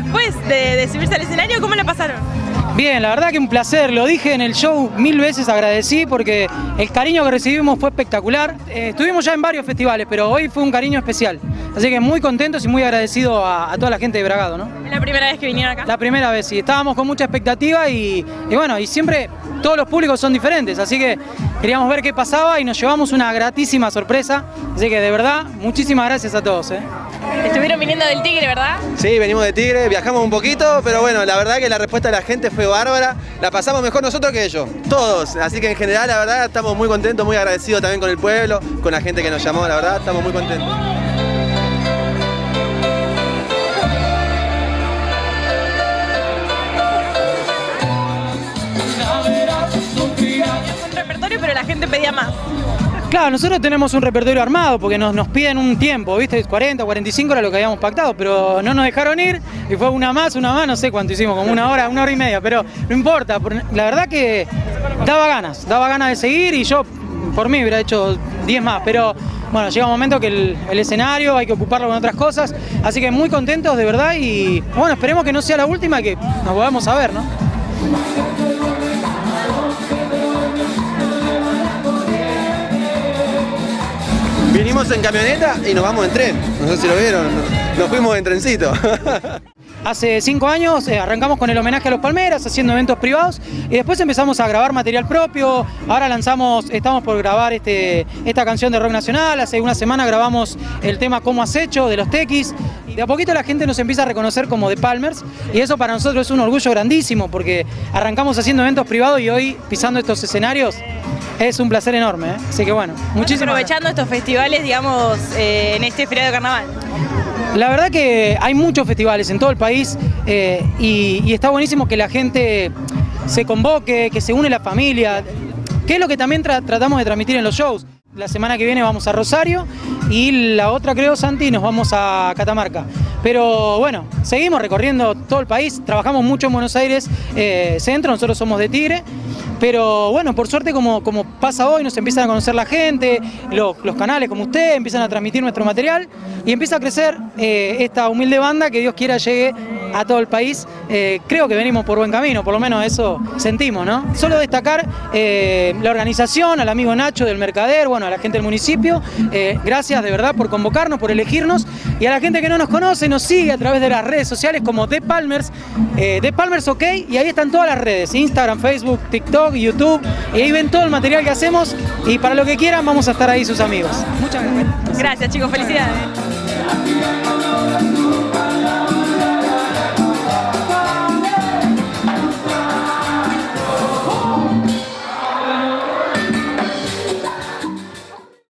de subirse al escenario, ¿cómo la pasaron? Bien, la verdad que un placer, lo dije en el show mil veces, agradecí porque el cariño que recibimos fue espectacular. Eh, estuvimos ya en varios festivales, pero hoy fue un cariño especial. Así que muy contentos y muy agradecido a, toda la gente de Bragado, ¿no? ¿Es la primera vez que vinieron acá? La primera vez, sí. Estábamos con mucha expectativa y, y bueno, y siempre todos los públicos son diferentes, así que queríamos ver qué pasaba y nos llevamos una gratísima sorpresa. Así que de verdad, muchísimas gracias a todos. ¿eh? Estuvieron viniendo del Tigre, ¿verdad? Sí, venimos de Tigre, viajamos un poquito, pero bueno, la verdad que la respuesta de la gente fue bárbara. La pasamos mejor nosotros que ellos, todos. Así que en general, la verdad, estamos muy contentos, muy agradecidos también con el pueblo, con la gente que nos llamó, la verdad, estamos muy contentos. un repertorio, pero la gente pedía más. Claro, nosotros tenemos un repertorio armado porque nos, nos piden un tiempo, ¿viste? 40, 45 era lo que habíamos pactado, pero no nos dejaron ir y fue una más, una más, no sé cuánto hicimos, como una hora, una hora y media, pero no importa. La verdad que daba ganas, daba ganas de seguir y yo por mí hubiera hecho 10 más, pero bueno, llega un momento que el, el, escenario hay que ocuparlo con otras cosas, así que muy contentos de verdad y bueno, esperemos que no sea la última que nos podamos a ver, ¿no? En camioneta y nos vamos en tren. No sé si lo vieron, nos fuimos en trencito. Hace cinco años eh, arrancamos con el homenaje a los Palmeras, haciendo eventos privados, y después empezamos a grabar material propio. Ahora lanzamos, estamos por grabar este, esta canción de rock nacional. Hace una semana grabamos el tema Cómo has hecho de los Tequis. De a poquito la gente nos empieza a reconocer como The Palmers, y eso para nosotros es un orgullo grandísimo, porque arrancamos haciendo eventos privados y hoy pisando estos escenarios es un placer enorme, ¿eh? así que bueno, muchísimas Aprovechando estos festivales, digamos, eh, en este feriado de carnaval. La verdad que hay muchos festivales en todo el país eh, y, está buenísimo que la gente se convoque, que se une la familia, que es lo que también tratamos de transmitir en los shows. La semana que viene vamos a Rosario y la otra creo, Santi, nos vamos a Catamarca. Pero bueno, seguimos recorriendo todo el país, trabajamos mucho en Buenos Aires eh, Centro, nosotros somos de Tigre, pero bueno, por suerte como, como pasa hoy, nos empiezan a conocer la gente, los, canales como usted, empiezan a transmitir nuestro material y empieza a crecer eh, esta humilde banda que Dios quiera llegue a todo el país. Eh, creo que venimos por buen camino, por lo menos eso sentimos, ¿no? Solo destacar la organización, al amigo Nacho del Mercader, bueno, a la gente del municipio, gracias de verdad por convocarnos, por elegirnos y a la gente que no nos conoce, nos sigue a través de las redes sociales como The Palmers, eh, The Palmers OK, y ahí están todas las redes, Instagram, Facebook, TikTok, YouTube, y ahí ven todo el material que hacemos, y para lo que quieran vamos a estar ahí sus amigos. Muchas gracias. Gracias chicos, felicidades.